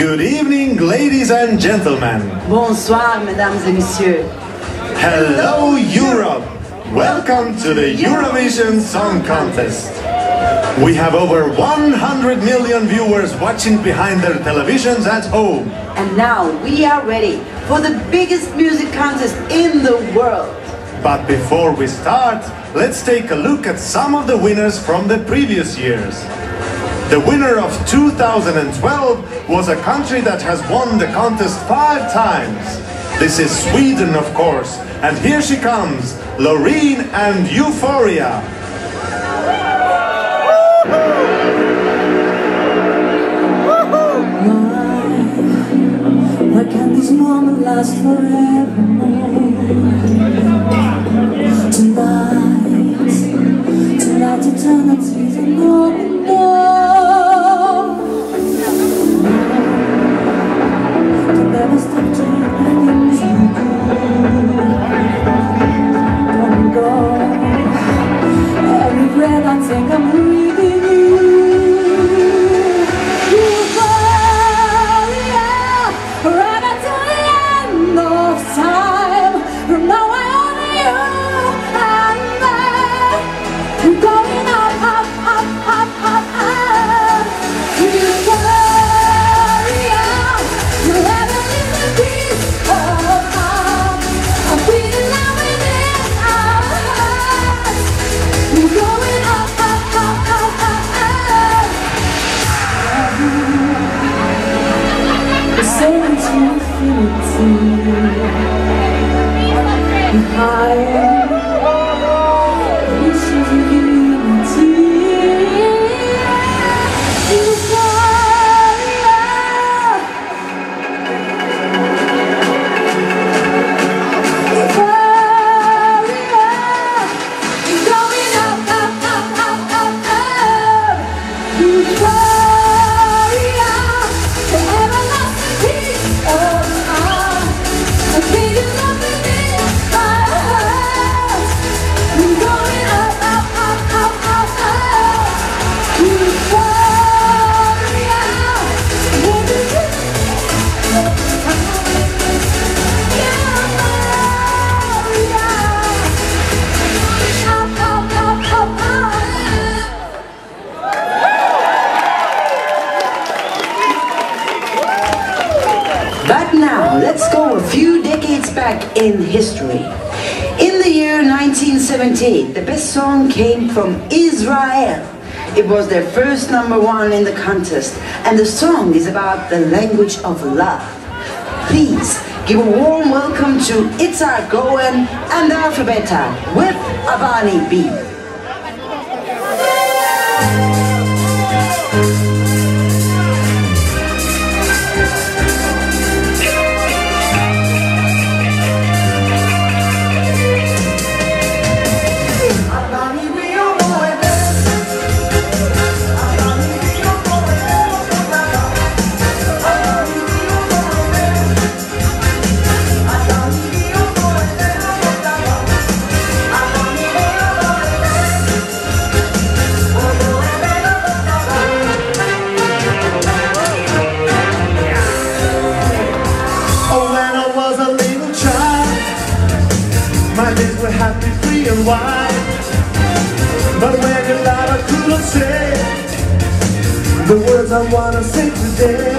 Good evening, ladies and gentlemen. Bonsoir, mesdames et messieurs. Hello, Europe. Welcome to the Eurovision Song Contest. We have over 100 million viewers watching behind their televisions at home. And now we are ready for the biggest music contest in the world. But before we start, let's take a look at some of the winners from the previous years. The winner of 2012 was a country that has won the contest five times. This is Sweden, of course. And here she comes, Loreen and Euphoria. Why can't this moment last forever? Tonight, tonight eternity's from Israel. It was their first number one in the contest, and the song is about the language of love. Please give a warm welcome to Izhar Cohen and Alphabeta with A-Ba-Ni-Bi. I wanna say today.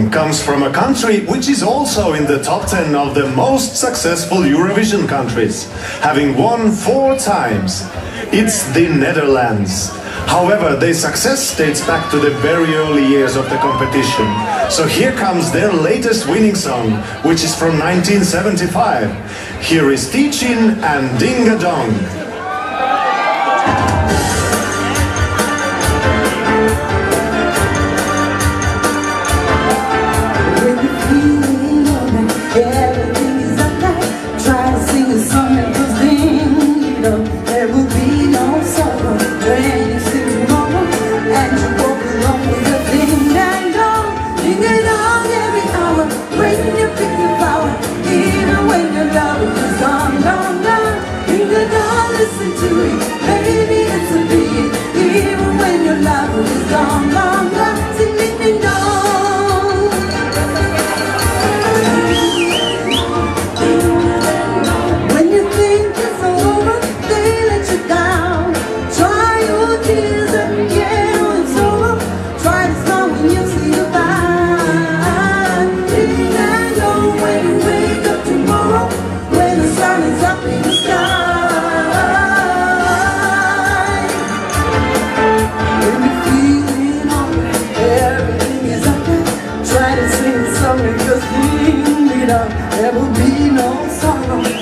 song comes from a country which is also in the top 10 of the most successful Eurovision countries, having won four times. It's the Netherlands. However, their success dates back to the very early years of the competition. So here comes their latest winning song, which is from 1975. Here is Teach-In and Ding a Dong. there will be no sorrow.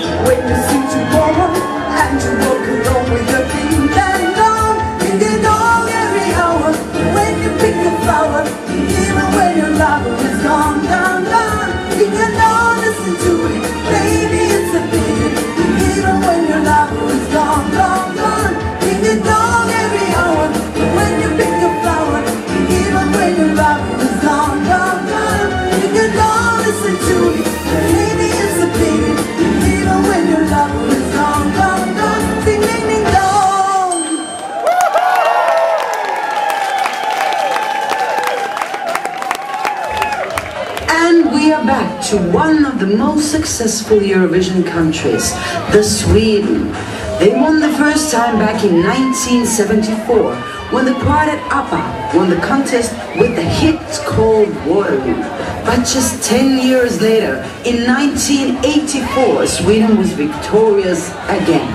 successful Eurovision countries, the Sweden. They won the first time back in 1974 when the quartet at ABBA won the contest with the hit called Waterloo. But just 10 years later, in 1984, Sweden was victorious again.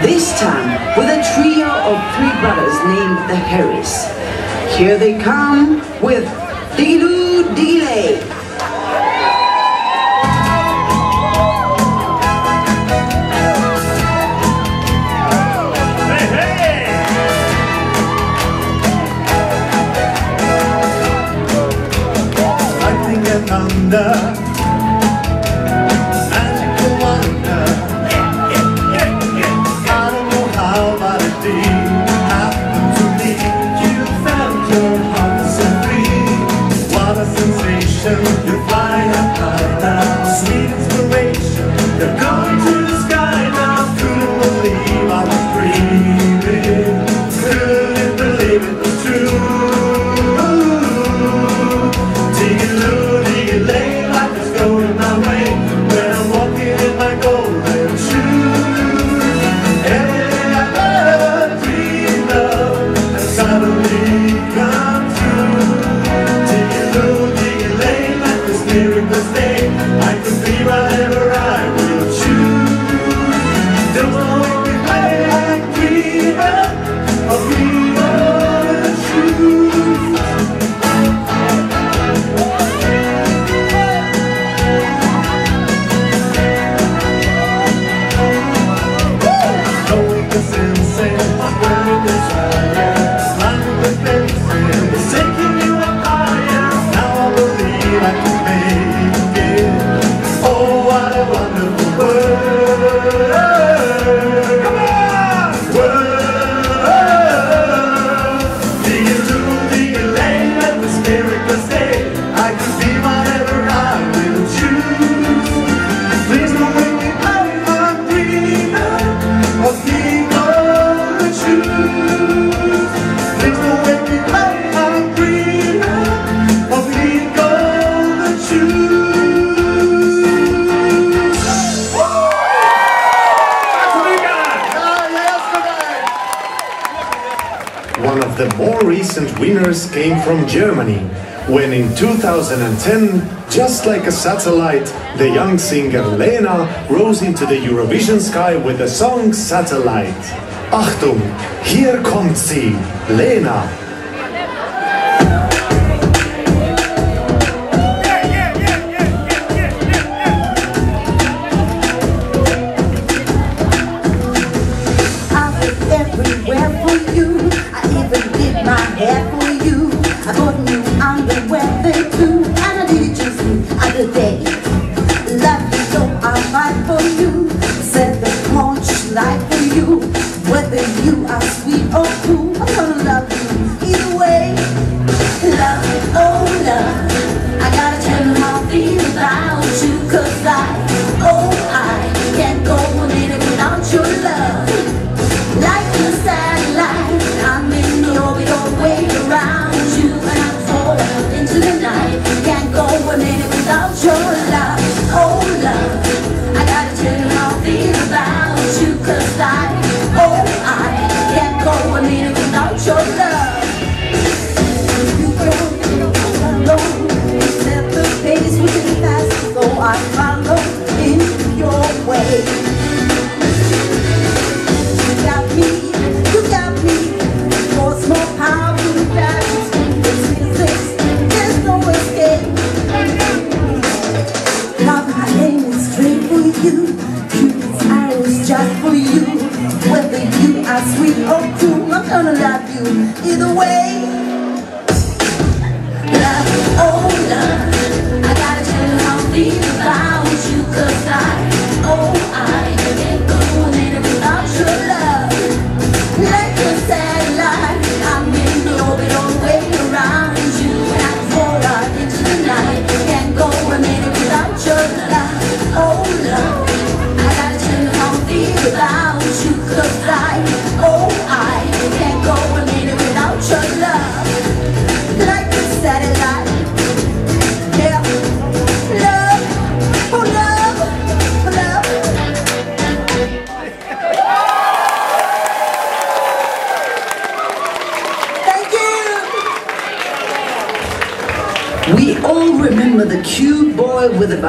This time with a trio of three brothers named the Herreys. Here they come with Diggi-Loo Diggi-Ley. 다. came from Germany, when in 2010, just like a satellite, the young singer Lena rose into the Eurovision sky with the song Satellite. Achtung, here comes sie, Lena.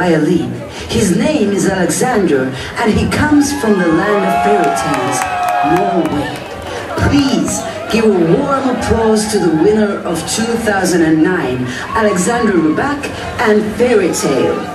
violin. His name is Alexander, and he comes from the land of fairy tales, Norway. Please give a warm applause to the winner of 2009, Alexander Rybak and Fairy Tale.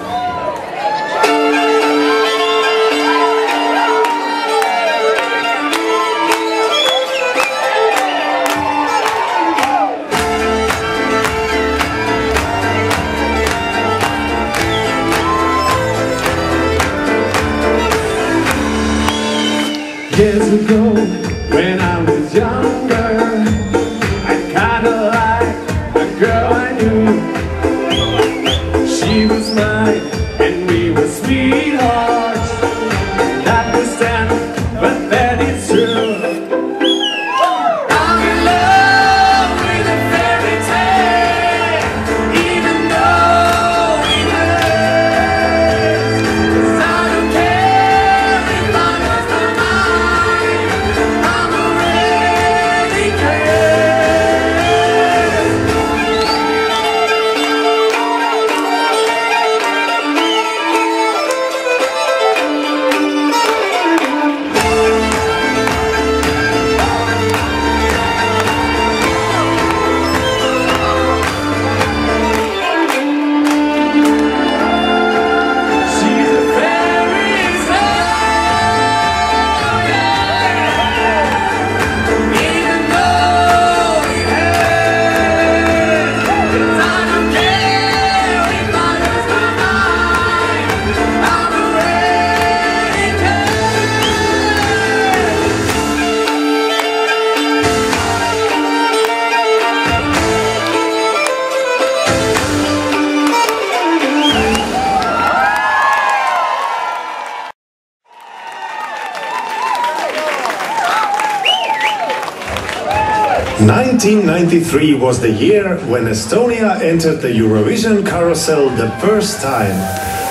1993 was the year when Estonia entered the Eurovision carousel the first time.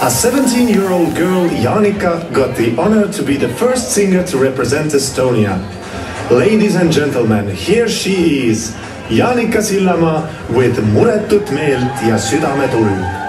A 17-year-old girl, Janika, got the honor to be the first singer to represent Estonia. Ladies and gentlemen, here she is, Janika Sillamaa with Muretut meelt ja südame.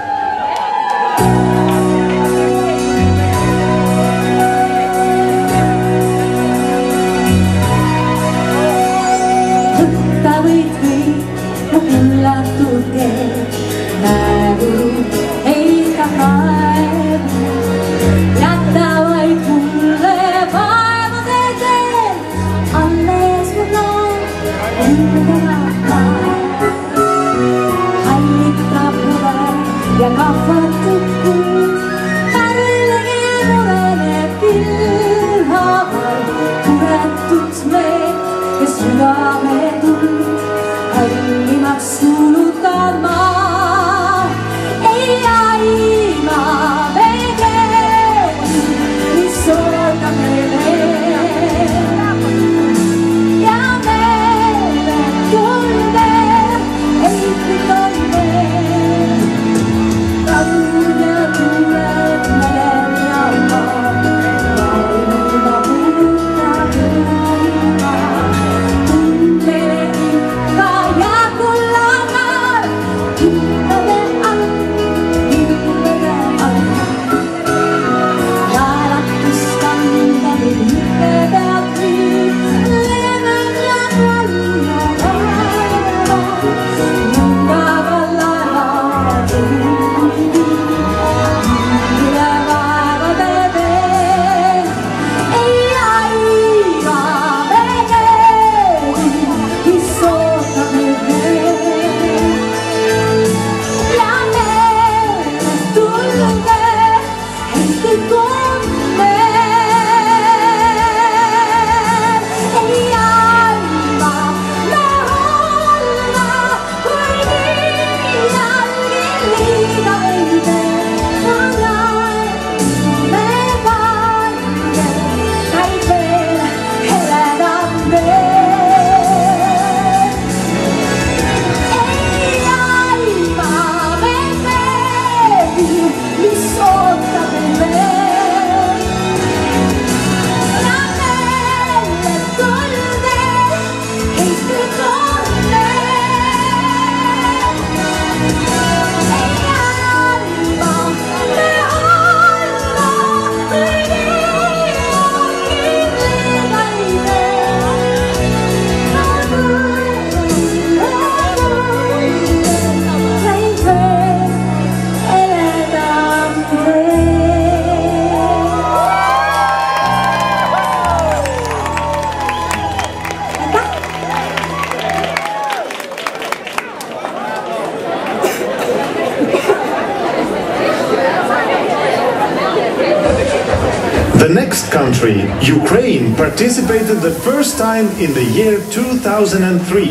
The next country, Ukraine, participated the first time in the year 2003,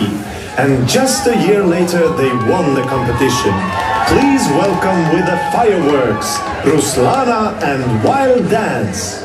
and just a year later they won the competition. Please welcome with the fireworks, Ruslana and Wild Dance.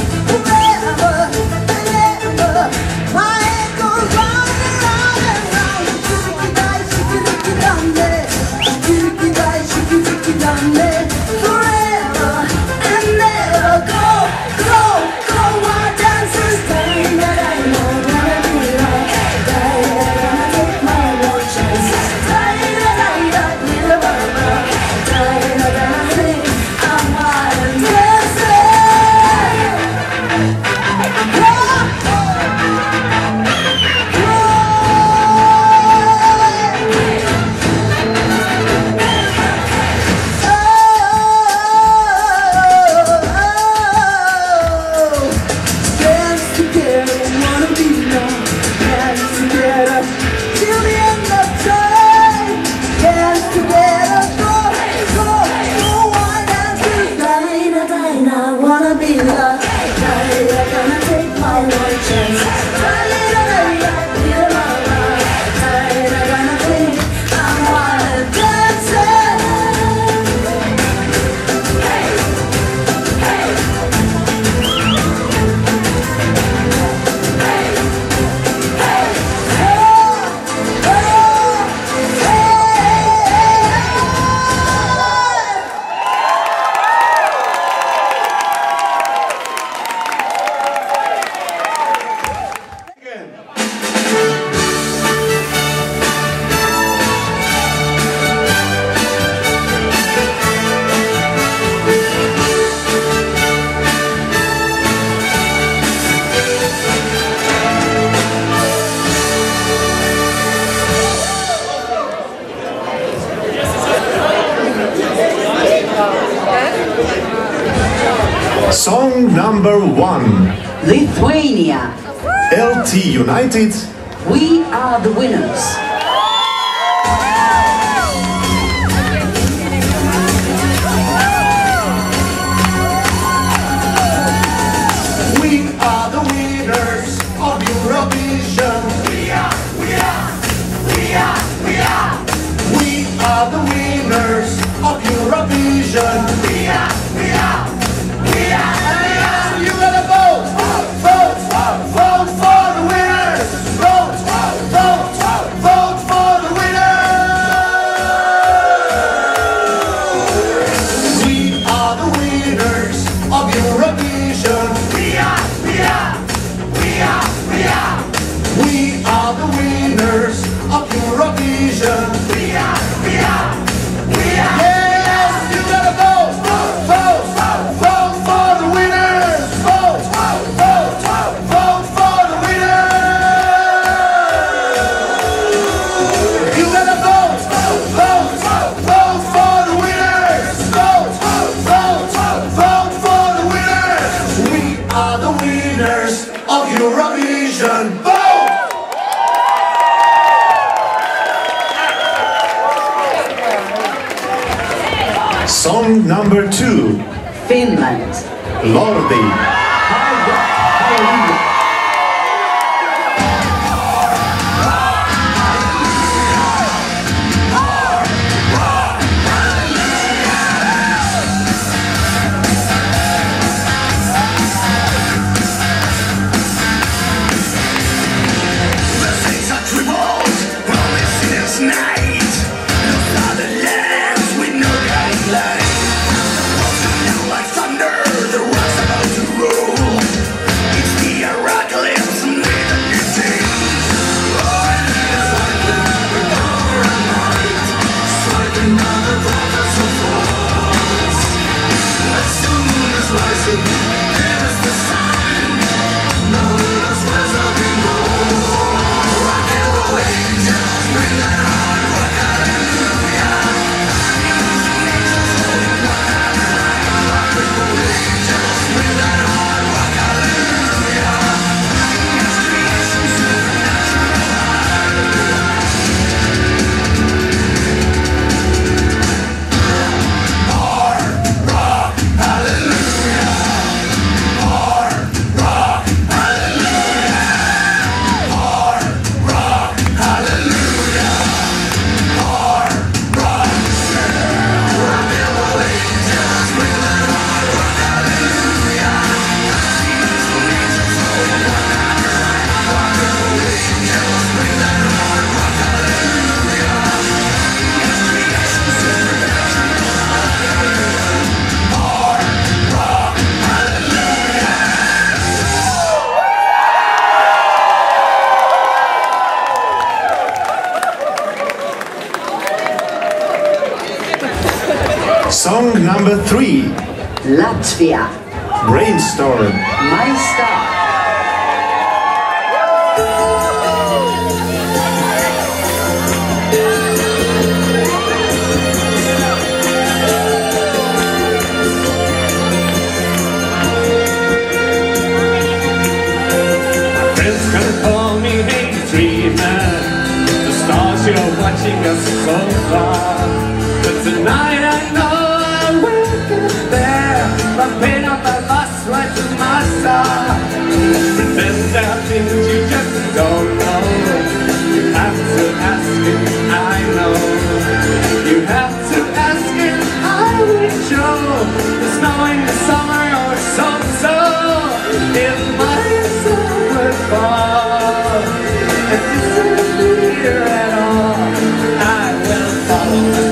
Oh, Jones. Finland. Lordi. to Song number three. Latvia. Brainstorm. My star. The stars you're watching us so far But tonight fall If this is here at all I will follow.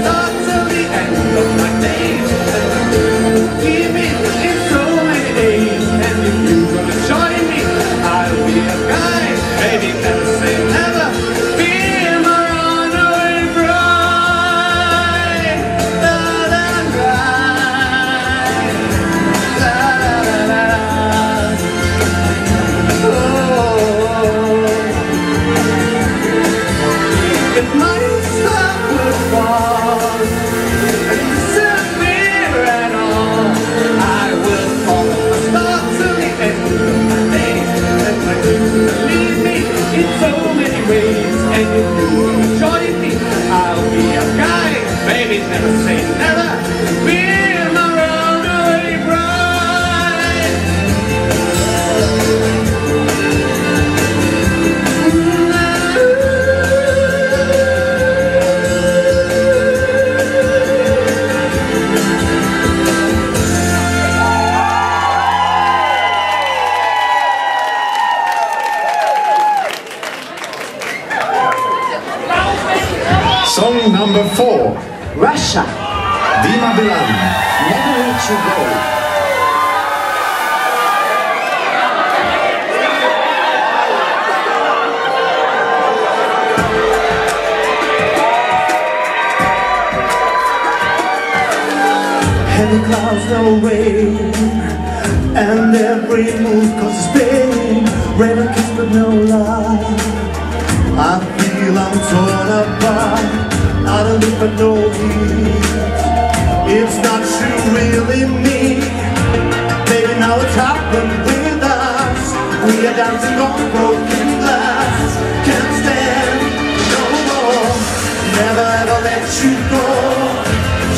Let you go.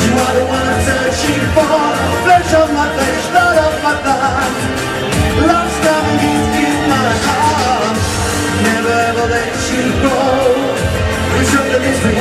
You are the one I'm searching for Flesh of my flesh, blood of my blood Love's coming in my heart Never ever let you go We shook the mystery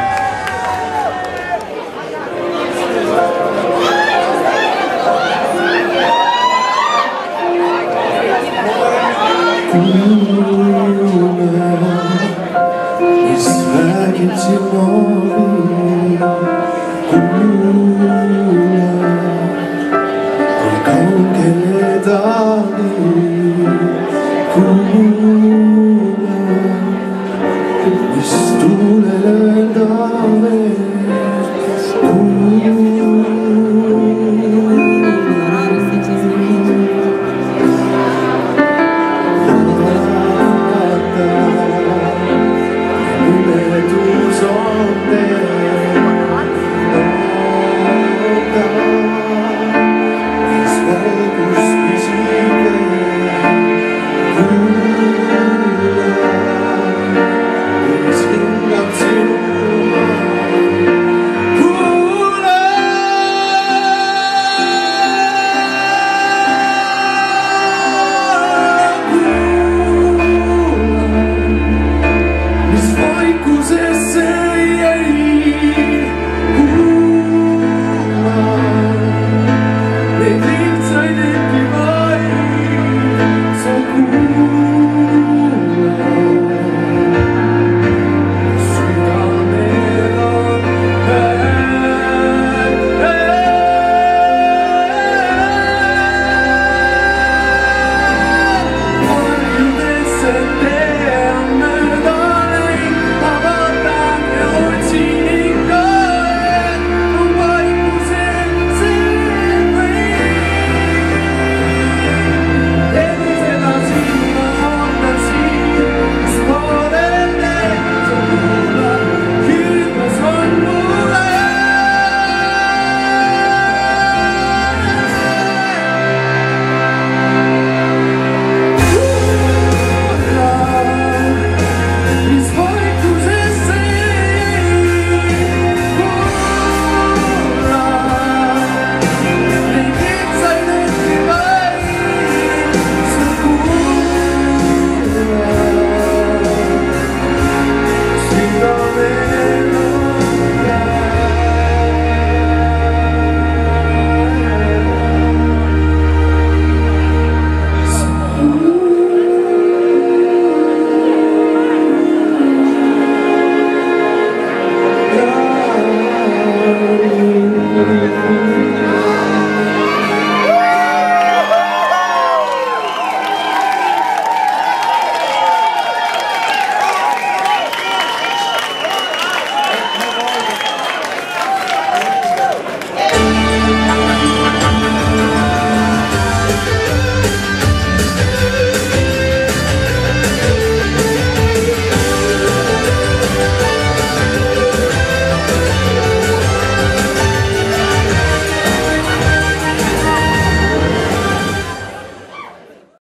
lối